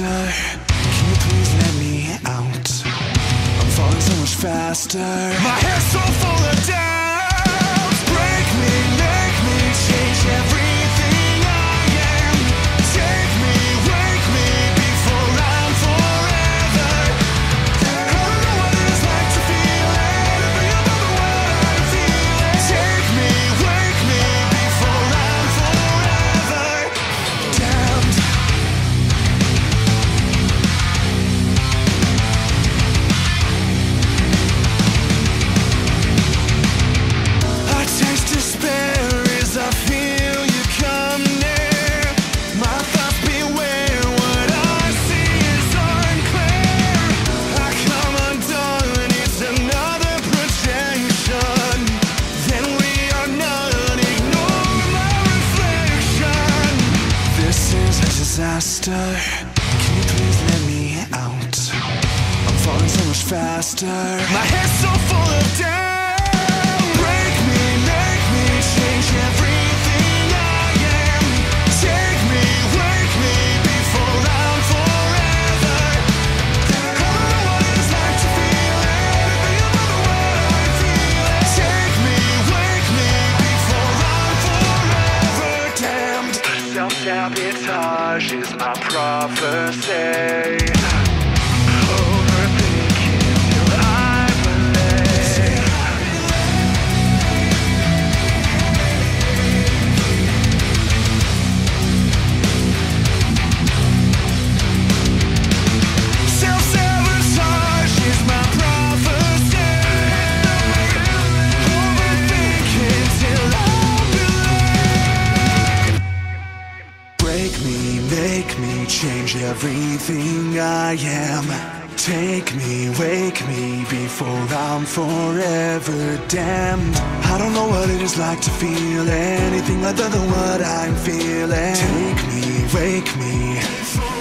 disaster. Can you please let me out? I'm falling so much faster. My head's so full of doubts. Disaster. Can you please let me out? I'm falling so much faster. My head's so full of doubt. Self-sabotage is my prophecy. Everything I am. Take me, wake me before I'm forever damned. I don't know what it is like to feel anything other than what I'm feeling. Take me, wake me